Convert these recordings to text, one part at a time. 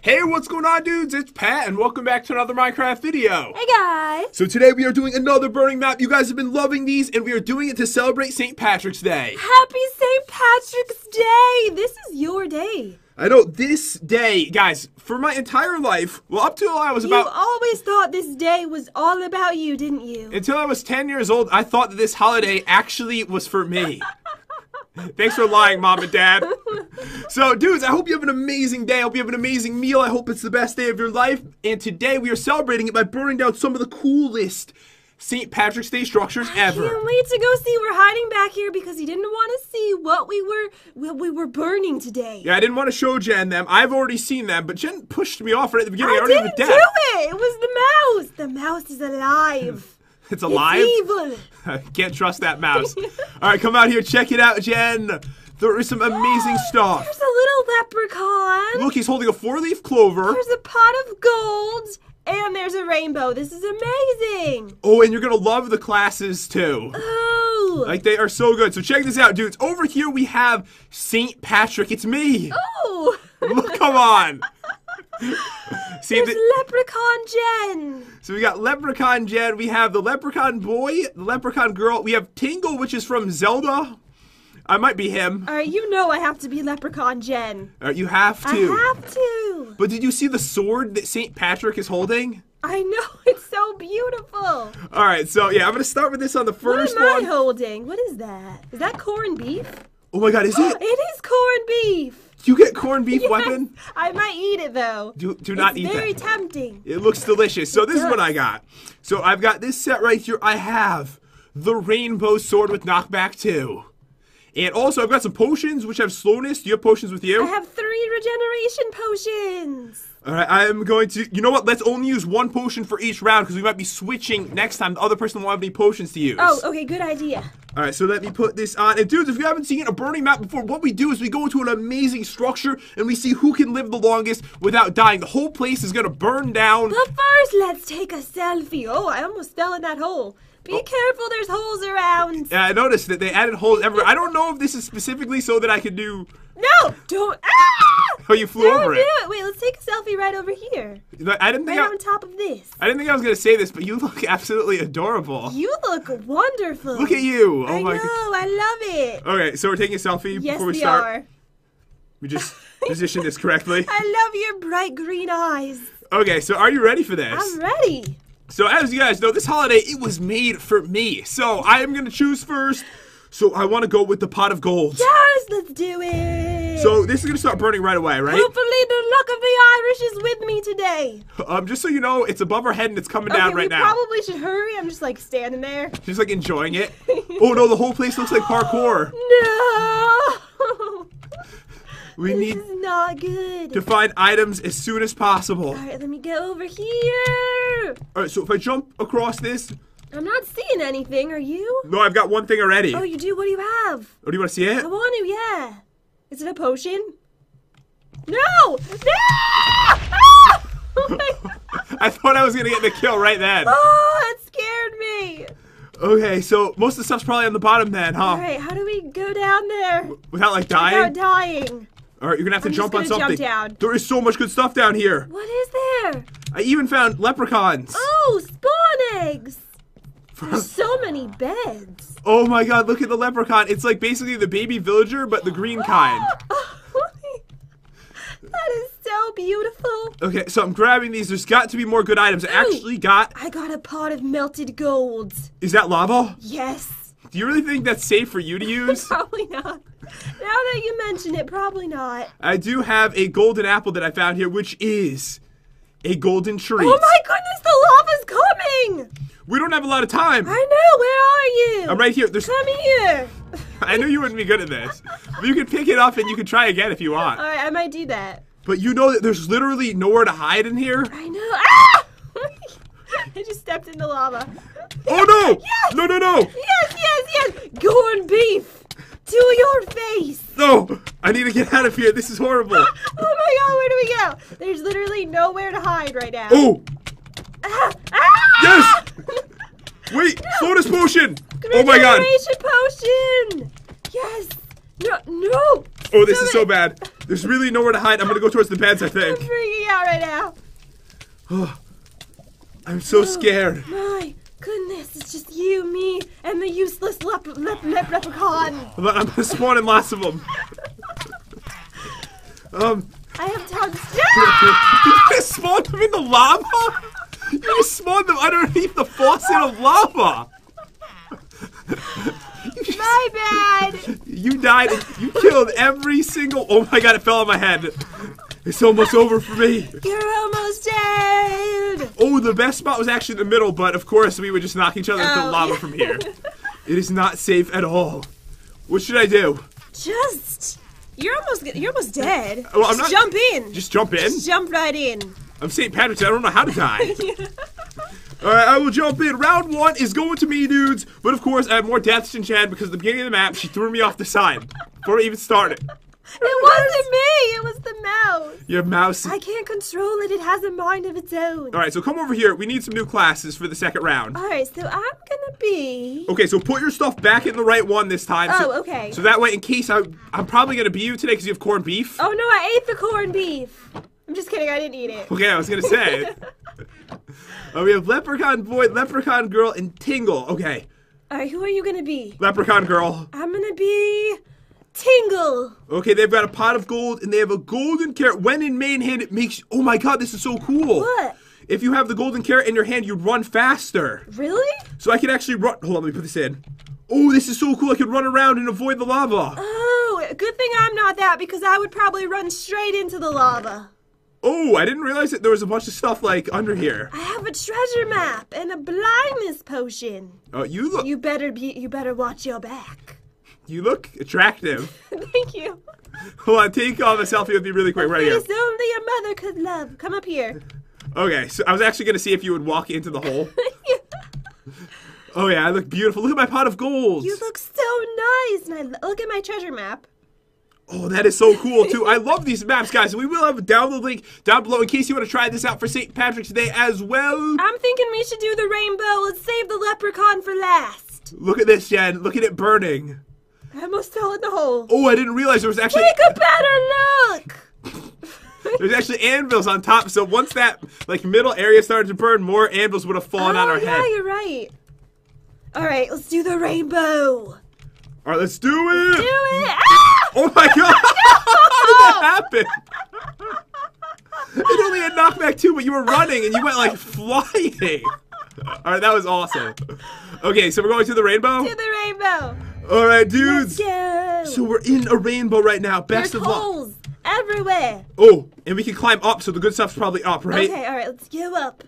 Hey, what's going on, dudes? It's Pat, and welcome back to another Minecraft video. Hey guys! So today we are doing another burning map. You guys have been loving these, and we are doing it to celebrate St. Patrick's Day. Happy St. Patrick's Day! This is your day. I know this day, guys, for my entire life, well, up till I was You about You always thought this day was all about you, didn't you? until I was 10 years old, I thought that this holiday actually was for me. Thanks for lying, mom and dad. So, dudes, I hope you have an amazing day. I hope you have an amazing meal. I hope it's the best day of your life. And today we are celebrating it by burning down some of the coolest St. Patrick's Day structures ever. I Can't wait to go see. We're hiding back here because he didn't want to see what we were what we were burning today. Yeah, I didn't want to show Jen them. I've already seen them, but Jen pushed me off right at the beginning. I, I already have a didn't do it. It was the mouse. The mouse is alive. It's alive. It's evil. Can't trust that mouse. All right, come out here. Check it out, Jen. There is some amazing stuff. There's a little leprechaun. Look, he's holding a four-leaf clover. There's a pot of gold. And there's a rainbow. This is amazing. Oh, and you're gonna love the classes too. Oh. Like they are so good. So check this out, dudes. Over here we have Saint Patrick. It's me. Oh. Look, come on. See, There's the, Leprechaun Jen. so we got Leprechaun Jen. We have the Leprechaun boy, the Leprechaun girl. We have Tingle, which is from Zelda. I might be him. All right, you know I have to be Leprechaun Jen. Uh, you have to. I have to. But did you see the sword that Saint Patrick is holding? I know it's so beautiful. All right, so yeah, I'm gonna start with this on the first one. What am I one. holding? What is that? Is that corned beef? Oh my God, is it? It is corned beef. Corned beef Yes, weapon? I might eat it though. Do do not it's eat very that. tempting. It looks delicious. So this is what. I got. So I've got this set right here. I have the rainbow sword with knockback too. And also I've got some potions which have slowness. Do you have potions with you? I have three regeneration potions. All right, I'm going to. You know what? Let's only use one potion for each round because we might be switching next time. The other person won't have any potions to use. Oh, okay, good idea. All right, so let me put this on. And dudes, if you haven't seen a burning map before, what we do is we go into an amazing structure and we see who can live the longest without dying. The whole place is gonna burn down. But first, let's take a selfie. Oh, I almost fell in that hole. Be Oh. careful, there's holes around. Yeah, I noticed that they added holes everywhere. I don't know if this is specifically so that I can do. No, don't. Ah! Oh, you flew Don't over do it. it. Wait, let's take a selfie right over here. I didn't think Right I, on top of this. I didn't think I was gonna say this, but you look absolutely adorable. You look wonderful. Look at you. Oh I my know, god. I love it. Okay, so we're taking a selfie yes, before we we start. are. We just position this correctly. I love your bright green eyes. Okay, so are you ready for this? I'm ready. So as you guys know, this holiday it was made for me. So I am gonna choose first. So I want to go with the pot of gold. Yes, let's do it. So this is gonna start burning right away, right? Hopefully the luck of the Irish is with me today. Um, just so you know, it's above our head and it's coming down right now. probably should hurry. I'm just like standing there. Just like enjoying it. oh no, the whole place looks like parkour. No. We this need is not good. to find items as soon as possible. All right, let me get over here. All right, so if I jump across this, I'm not seeing anything. Are you? no, I've got one thing already. Oh, Oh, you do. What do you have? do you want to see it? I want to. Yeah. Is it a potion? No! No! Ah! Oh. I thought I was gonna get the kill right then. oh, that scared me. Okay, so most of the stuff's probably on the bottom then, huh? All right, how do we go down there Without like dying. without dying. All right, you're gonna have to I'm jump on something. jump down. There is so much good stuff down here. What is there? I even found leprechauns. Oh, spawn eggs. There's so many beds. Oh my god, look at the leprechaun. It's like basically the baby villager, but the green kind. that is so beautiful. Okay, so I'm grabbing these. There's got to be more good items. I actually got. I got a pot of melted gold. Is that lava? Yes. Do you really think that's safe for you to use? Probably not. Now that you mention it, probably not. I do have a golden apple that I found here, which is a golden treat. Oh my goodness, the lava's coming! We don't have a lot of time. I know, where are you? I'm right here. There's. Come here. I knew you wouldn't be good at this, but you can pick it up and you can try again if you want. Alright, I might do that. But you know that there's literally nowhere to hide in here. I know. Ah! I just stepped in the lava. Oh no! Yes! No, no, no! Yes, yes, yes! Corned beef! To your face! No! I need to get out of here. This is horrible. Oh my god, where do we go? There's literally nowhere to hide right now. Oh! Ah! Ah! Yes! Wait! Slowness potion! Oh my god! Potion! Yes! No, no! Oh, this is so bad. There's really nowhere to hide. I'm gonna go towards the beds, I think. I'm freaking out right now. Oh, I'm so scared. My goodness, it's just you, me, and the useless lep- lep- lep- leprechaun. I'm gonna spawn in lots of them. Um, I have tons. you just spawned them in the lava? You just spawned them underneath the faucet of lava. My bad. You died. You killed every single. Oh my god! It fell on my head. It's almost over for me. You're almost dead. Oh, the best spot was actually in the middle, but of course we would just knock each other into the Oh, lava from here. It is not safe at all. What should I do? Just. You're almost you're almost dead. Well, I'm Just not- jump in. Just jump in? Just jump right in. I'm St. Patrick's. I don't know how to die. All right, I will jump in. Round one is going to me, dudes. But of course, I have more deaths than Chad because at the beginning of the map, she threw me off the side before we even started. It wasn't me. It was the mouse. Your mouse. I can't control it. It has a mind of its own. All right, so come over here. We need some new classes for the second round. All right, so I'm gonna be. Okay, so put your stuff back in the right one this time. so- Oh, okay. So that way, in case I, I'm probably gonna be you today because you have corned beef. Oh no, I ate the corned beef. I'm just kidding. I didn't eat it. Okay, I was gonna say. oh, we have Leprechaun Boy, Leprechaun Girl, and Tingle. Okay, All right, who are you gonna be? Leprechaun Girl. I'm gonna be Tingle. Okay, they've got a pot of gold and they have a golden carrot. When in main hand, it makes. Oh my god, this is so cool. What? If you have the golden carrot in your hand, you'd run faster. Really? So I can actually run. Hold on, let me put this in. Oh, this is so cool. I could run around and avoid the lava. Oh, good thing I'm not that because I would probably run straight into the lava. Oh, I didn't realize that there was a bunch of stuff like under here. I have a treasure map and a blindness potion. Oh, you look. You, better be. You better watch your back. You look attractive. Thank you. Hold on, take off a selfie with me really quick right here. Face only a mother could love. Come up here. Okay, so I was actually gonna see if you would walk into the hole. Oh yeah, I look beautiful. Look at my pot of gold. you look so nice, and I look at my treasure map. Oh, that is so cool too. I love these maps, guys. We will have a download link down below in case you want to try this out for St. Patrick's Day as well. I'm thinking we should do the rainbow. Let's save the leprechaun for last. Look at this, Jen. Look at it burning. I almost fell in the hole. Oh, I didn't realize there was actually Take a better look. there's actually anvils on top. So once that like middle area started to burn, more anvils would have fallen on oh our yeah, head. you're right. All right, let's do the rainbow. All right, let's do it. Do it. Ah! Oh my god! How did that happen? It only had knockback too, but you were running and you went like flying. All right, that was awesome. Okay, so we're going to the rainbow. Do the rainbow. All right, dudes. So we're in a rainbow right now. Best There's of luck. holes everywhere. Oh, and we can climb up, so the good stuff's probably up, right? Okay, all right, let's go up.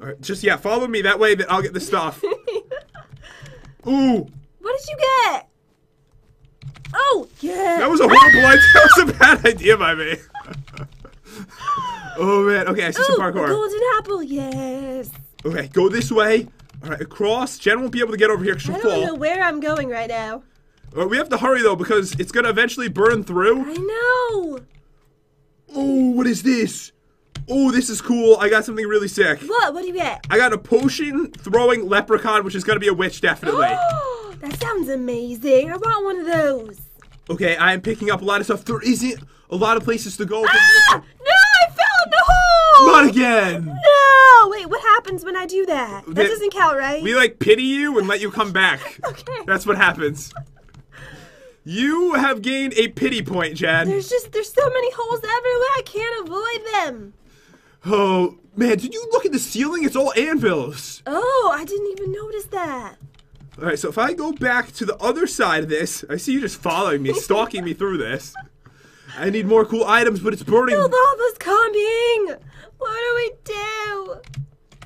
All right, just yeah, follow me that way. That I'll get the stuff. Ooh, What did you get? Oh, yeah. that was a horrible idea. That was a bad idea by me. oh man. Okay, I see some Ooh, parkour. golden apple. Yes. Okay, go this way. All right, across. Jen won't be able to get over here because I she'll don't know where I'm going right now. Right, we have to hurry though because it's gonna eventually burn through. I know. Oh, what is this? Oh, this is cool. I got something really sick. What? What do you get? I got a potion throwing leprechaun, which is gonna be a witch definitely. Oh! That sounds amazing. I want one of those. okay, I am picking up a lot of stuff. There isn't a lot of places to go. Ah! No, I fell in the hole. Not again. No. Wait, what happens when I do that? That doesn't count, right? We like pity you and let you come back. okay. That's what happens. You have gained a pity point, Jen. There's just there's so many holes everywhere. I can't avoid them. Oh man, did you look at the ceiling? It's all anvils. Oh, I didn't even notice that. All right, so if I go back to the other side of this, I see you just following me, stalking me through this. I need more cool items, but it's burning. The lava's coming. What do we do?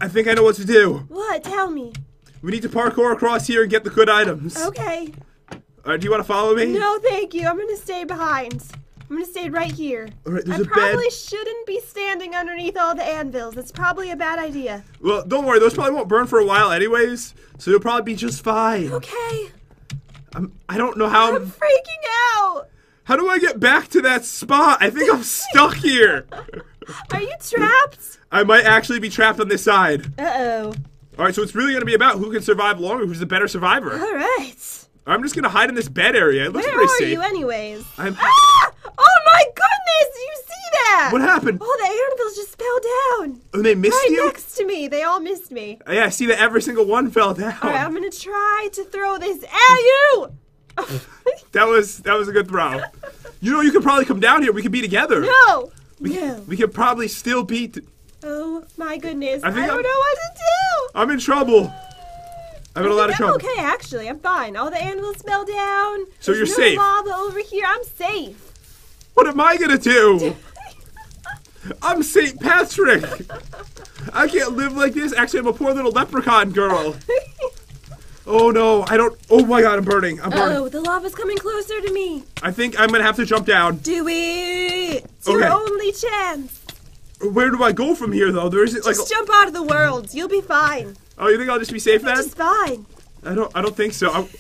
I think I know what to do. What? Tell me. We need to parkour across here and get the good items. Okay. All right, do you want to follow me? No, thank you. I'm gonna stay behind. I'm gonna stay right here. All right, there's I a bed. probably shouldn't be standing underneath all the anvils. It's probably a bad idea. Well, don't worry, those probably won't burn for a while anyways, so you'll probably be just fine. Okay. I'm, I don't know how. I'm freaking out. How do I get back to that spot? I think I'm stuck here. Are you trapped? I might actually be trapped on this side. Uh oh. All right, so it's really going to be about who can survive longer, who's the better survivor. All right. I'm just going to hide in this bed area. It looks Where pretty are safe. you, anyways? I'm Ah! Oh my goodness! You see that? What happened? Oh, the anvils just fell down. And they missed Right you? next to me. They all missed me. Yeah, I see that every single one fell down. All right, I'm gonna try to throw this at you. That was that was a good throw. You know, you could probably come down here. We could be together. no. We, No. we could probably still beat. Oh my goodness. I I, don't I'm- know what to do. I'm in trouble. I'm in a lot of think I'm trouble. okay, actually. I'm fine. All the animals fell down. So There's you're no safe. lava over here. I'm safe. What am I gonna do? I'm St. Patrick. I can't live like this. Actually, I'm a poor little leprechaun girl. Oh no, I don't. Oh my god, I'm burning. I'm burning. oh, the lava's coming closer to me. I think I'm gonna have to jump down. Do it. It's your only chance. Where do I go from here, though? There isn't like. Just jump out of the world. You'll be fine. Oh, you think I'll just be safe then? It's fine. I don't. I don't think so.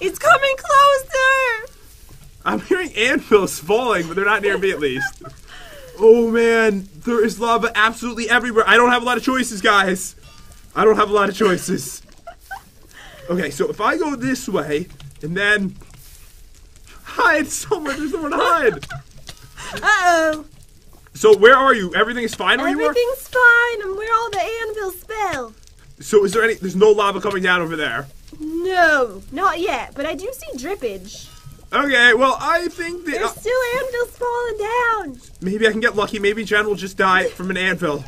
It's coming closer. I'm hearing anvils falling, but they're not near me at least. Oh man, there is lava absolutely everywhere. I don't have a lot of choices, guys. I don't have a lot of choices. Okay, so if I go this way and then hide somewhere, there's nowhere to hide. Uh-oh. So where are you? Everything is fine where you are. Everything's fine. I'm where all the anvils fell. So is there any? There's no lava coming down over there. No, not yet. But I do see drippage. Okay, well I think that There's uh, still anvils falling down. maybe I can get lucky. Maybe Jen will just die from an anvil.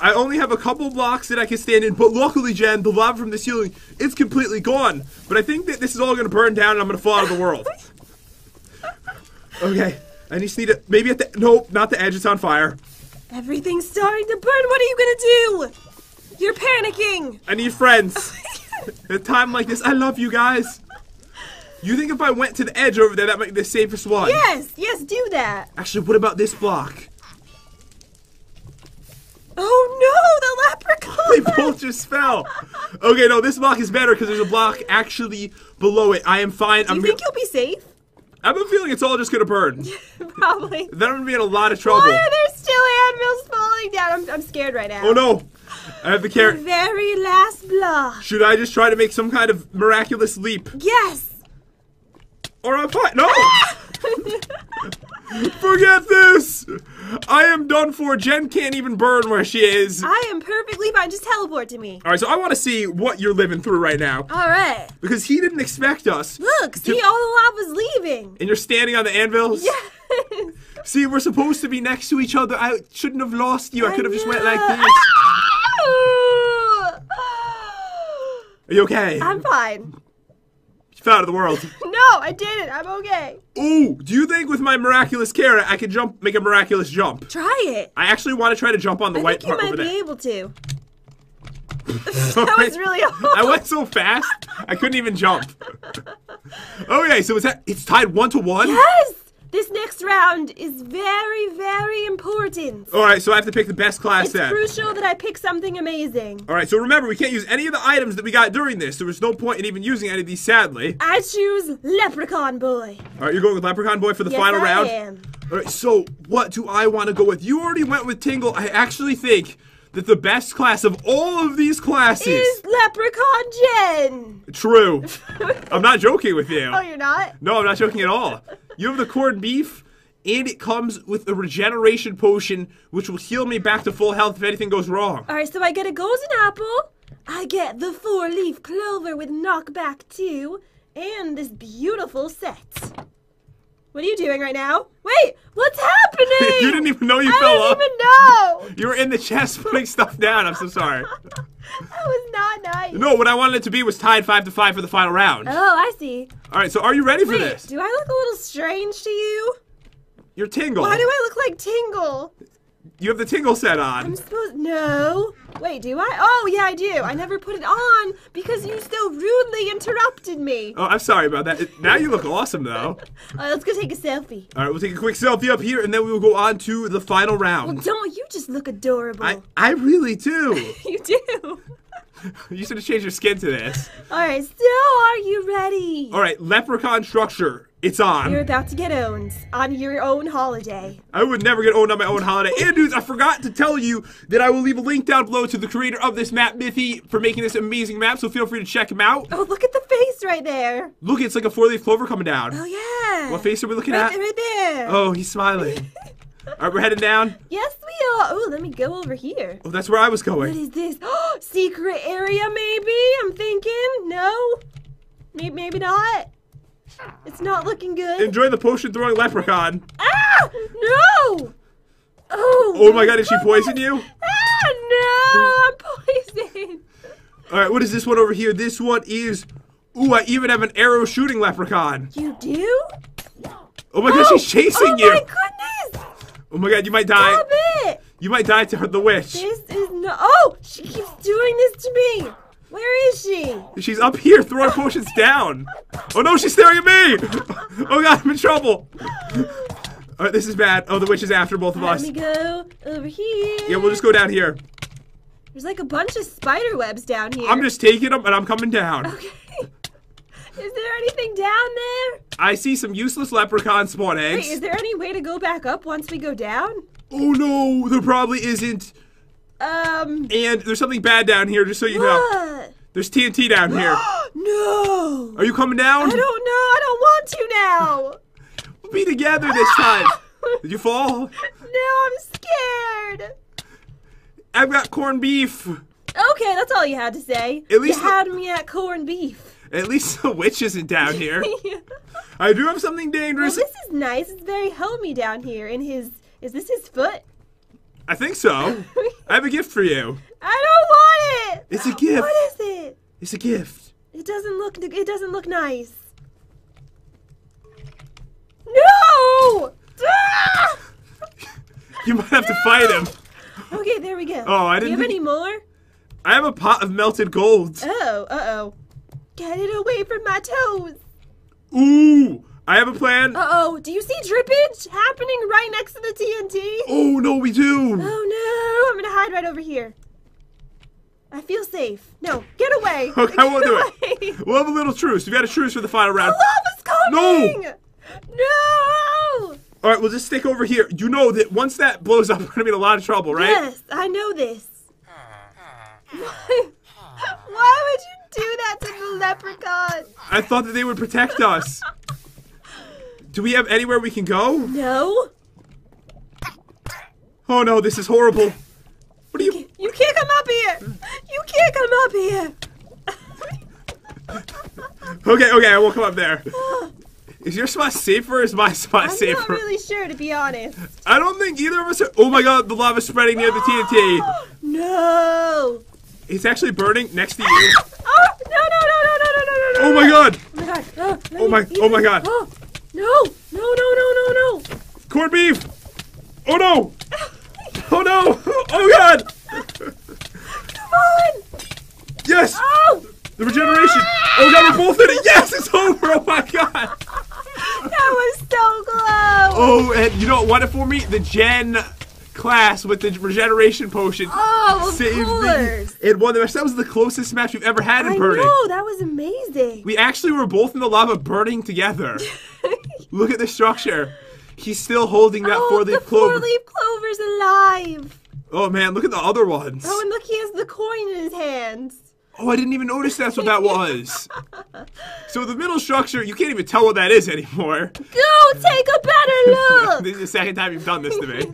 I only have a couple blocks that I can stand in, but luckily, Jen, the lava from the ceiling, it's completely gone. But I think that this is all gonna burn down and I'm gonna fall out of the world. Okay, I just need to, maybe at the, nope, not the edge, it's on fire. Everything's starting to burn. What are you gonna do? You're panicking. I need friends. At a time like this, I love you guys. You think if I went to the edge over there, that might be the safest one? Yes, yes, do that. Actually, what about this block? Oh no, the They leprechaun. both just fell. Okay, no, this block is better because there's a block actually below it. I am fine. Do I'm, you think you'll be safe? I have a feeling it's all just gonna burn. Probably. Then I'm gonna be in a lot of trouble. Why are there still anvils falling down? I'm, I'm scared right now. Oh no! I have the The very last block. Should I just try to make some kind of miraculous leap? Yes. Or I'm fine. No! Forget this! I am done for. Jen can't even burn where she is. I am perfectly fine. Just teleport to me. Alright, so I want to see what you're living through right now. All right. Because he didn't expect us. Look, see, all the lava's leaving. And you're standing on the anvils? Yes. See, we're supposed to be next to each other. I shouldn't have lost you. I could have just went like this. Are you okay? I'm fine. You fell out of the world. No, I didn't. I'm okay. Ooh, do you think with my miraculous carrot I could jump, make a miraculous jump? Try it. I actually want to try to jump on the I white think you might over be there. able to. That was really hard. I went so fast, I couldn't even jump. Okay, so it's that it's tied one to one. Yes! This next round is very, very important. All right, so I have to pick the best class It's then. crucial that I pick something amazing. All right, so remember we can't use any of the items that we got during this. There was no point in even using any of these, sadly. I choose Leprechaun Boy. All right, you're going with Leprechaun Boy for the yes, final I round. am. All right, so what do I want to go with? You already went with Tingle. I actually think that the best class of all of these classes. Is Leprechaun Jen? True. I'm not joking with you. Oh, you're not? No, I'm not joking at all. You have the corned beef, and it comes with a regeneration potion, which will heal me back to full health if anything goes wrong. All right, so I get a golden apple. I get the four-leaf clover with knockback too, and this beautiful set. What are you doing right now? Wait, what's happening? you didn't even know you I fell didn't even know. You were in the chest putting stuff down. I'm so sorry. That was not nice. No, what I wanted it to be was tied five to five for the final round. Oh, I see. All right, so are you ready for this? do I look a little strange to you? You're Tingle. Why do I look like Tingle? You have the Tingle set on. I'm supposed no. Wait, do I? Oh, yeah, I do. I never put it on because you so rudely interrupted me. Oh, I'm sorry about that. Now you look awesome, though. Uh, let's go take a selfie. All right, we'll take a quick selfie up here, and then we will go on to the final round. Don't you just look adorable? I, I really do. you do. You should have changed your skin to this. All right, so are you ready? All right, leprechaun structure. It's on. You're about to get owned on your own holiday. I would never get owned on my own holiday. And dudes, I forgot to tell you that I will leave a link down below to the creator of this map, Mithy, for making this amazing map. So feel free to check him out. Oh, look at the face right there. Look, it's like a four-leaf clover coming down. Oh Yeah. What face are we looking right at? there, right there. Oh, he's smiling. All right, we're heading down. Yes, we are. Oh, let me go over here. Oh, that's where I was going. What is this? Oh, Secret area, maybe? I'm thinking. No? Maybe, maybe not. It's not looking good. Enjoy the potion throwing leprechaun. ah! No! Oh. Oh my god, did she poison you? Ah, no! I'm poisoned. All right, what is this one over here? This one is. Ooh, I even have an arrow shooting leprechaun. You do? Oh my god, she's chasing oh you. Oh my goodness! Oh my god, you might die. Stop it! You might die to her, the witch. This is no. Oh, she keeps doing this to me. Where is she? She's up here throwing potions down. Oh no, she's staring at me. Oh god, I'm in trouble. All right, this is bad. Oh, the witch is after both of Let us. Let me go over here. Yeah, we'll just go down here. There's like a bunch of spider webs down here. I'm just taking them and I'm coming down. Okay. Is there anything down there? I see some useless leprechaun spawn eggs. Wait, is there any way to go back up once we go down? Oh no, there probably isn't. Um. And there's something bad down here, just so you know. What? There's TNT down here. no. Are you coming down? I don't know. I don't want to now. We'll be together this time. Did you fall? No, I'm scared. I've got corned beef. Okay, that's all you had to say. At least you had me at corned beef. At least the witch isn't down here. well, I do have something dangerous. this is nice. It's very homey down here. In his, is this his foot? I think so. I have a gift for you. I don't want it. It's a gift. What is it? It's a gift. It doesn't look. It doesn't look nice. No! Ah! You might have to fight him. Okay, there we go. Oh, I didn't. Do you have think- any more? I have a pot of melted gold. Oh, uh oh. Get it away from my toes. Ooh, I have a plan. Uh oh. Do you see drippage happening right next to the TNT? Oh no, we do. Oh no! I'm gonna hide right over here. I feel safe. No, get away! Okay, I won't do it. We'll have a little truce. We've got a truce for the final The round. lava's coming! No. No! All right, we'll just stick over here. You know that once that blows up, we're gonna be in a lot of trouble, right? Yes, I know this. Why, why would you do that to the leprechaun? I thought that they would protect us. Do we have anywhere we can go? No, Oh no, this is horrible. What are you? you can't come up here. You can't come up here. Okay, okay, I won't come up there. Is your spot safer or is my spot safer? I'm not really sure, to be honest. I don't think either of us are. Oh my god, the lava's spreading near the TNT. No. It's actually burning next to you. Oh my god! Oh, uh, oh my god! Oh, my- eat oh my it. God. No! No! No! No! No! No! Corned beef! Oh no! Oh no! Oh god! Come on! Yes! Oh! The regeneration! Oh god, we're both in it! Yes, it's over! Oh my god! That was so close! Oh, and you know what won it for me? The Jen class with the regeneration potion. Oh, of saved me. course. It won the match. That was the closest match we've ever had in I burning. know that was amazing. We actually were both in the lava burning together. Look at the structure. He's still holding that oh, four-leaf the clover. four-leaf clover's alive. Oh man, look at the other ones. Oh, and look, he has the coin in his hands. Oh, I didn't even notice that's what that was. so the middle structure, you can't even tell what that is anymore. Go take a better look. this is the second time you've done this to me.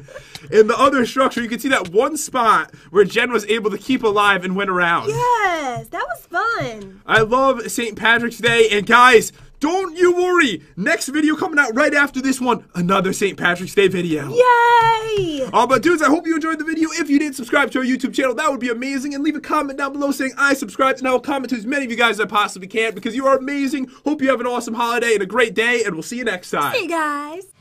In the other structure, you can see that one spot where Jen was able to keep alive and went around. yes, that was fun. I love St. Patrick's Day, and guys, don't you worry. Next video coming out right after this one, another St. Patrick's Day video. Yay! Uh, but dudes, I hope you enjoyed the video. If you did, subscribe to our YouTube channel. That would be amazing. And leave a comment down below saying I subscribed. And I will comment to as many of you guys as I possibly can because you are amazing. Hope you have an awesome holiday and a great day. And we'll see you next time. Hey guys.